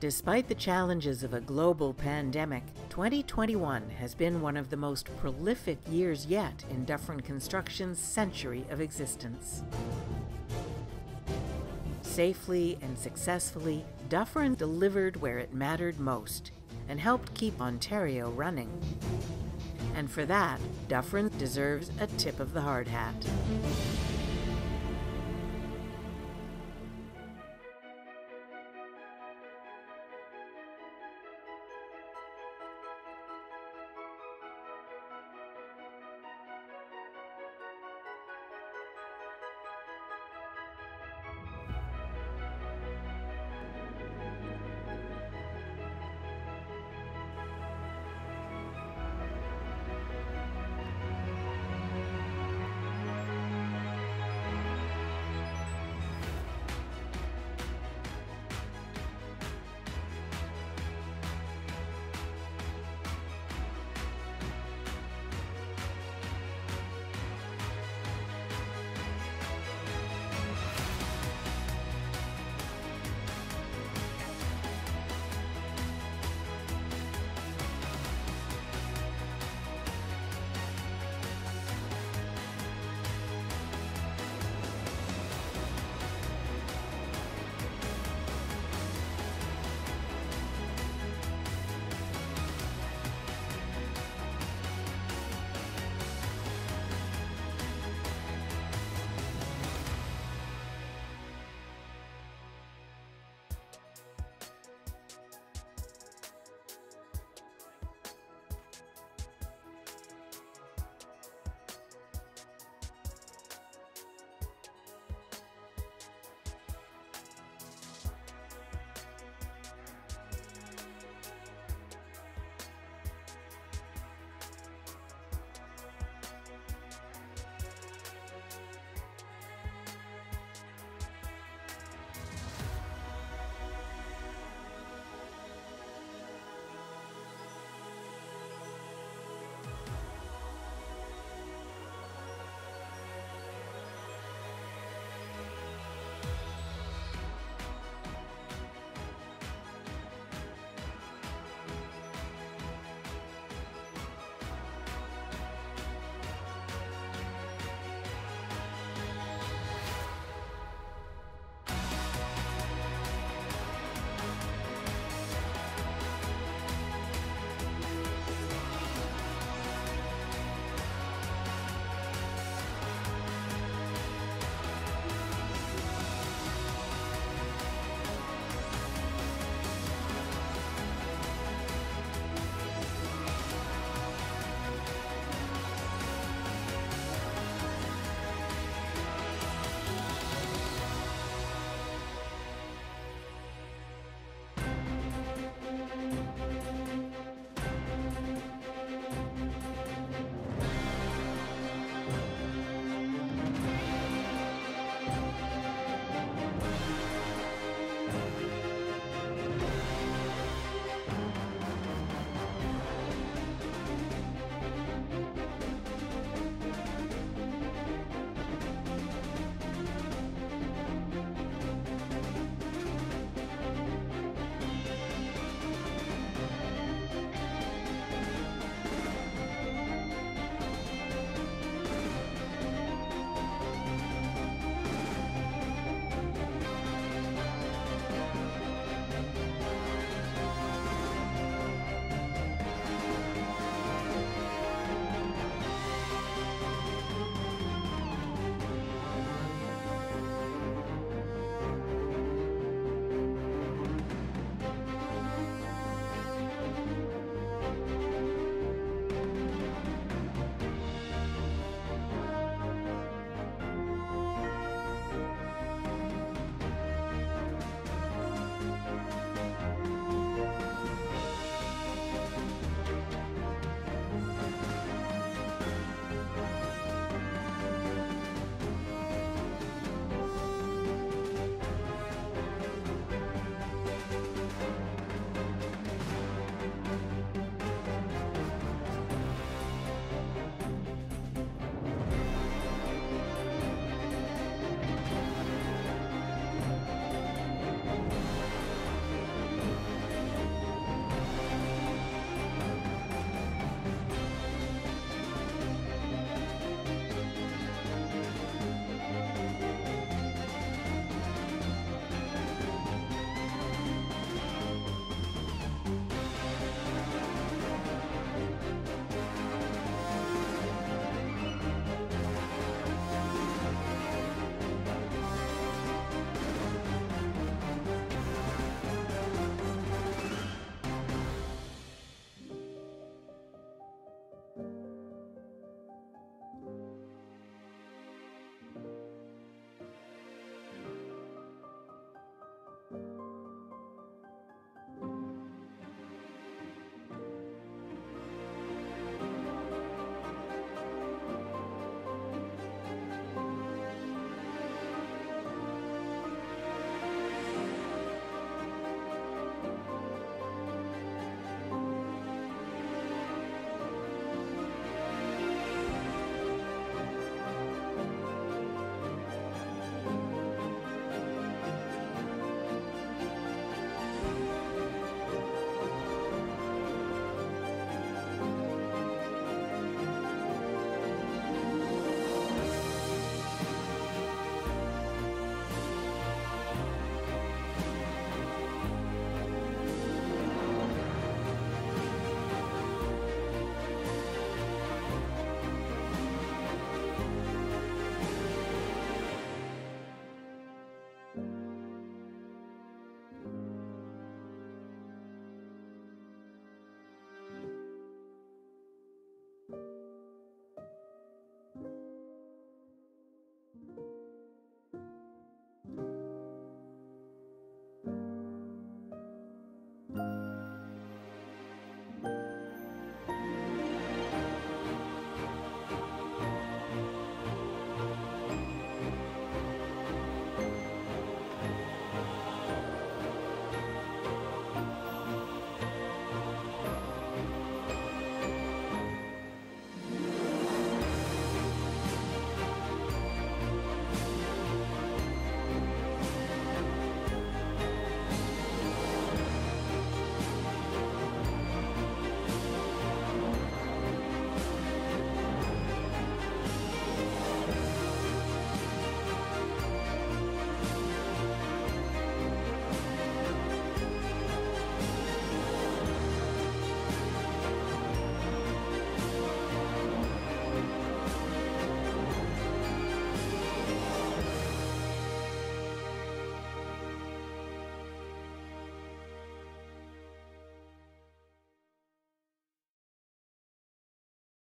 Despite the challenges of a global pandemic, 2021 has been one of the most prolific years yet in Dufferin Construction's century of existence. Safely and successfully, Dufferin delivered where it mattered most and helped keep Ontario running. And for that, Dufferin deserves a tip of the hard hat.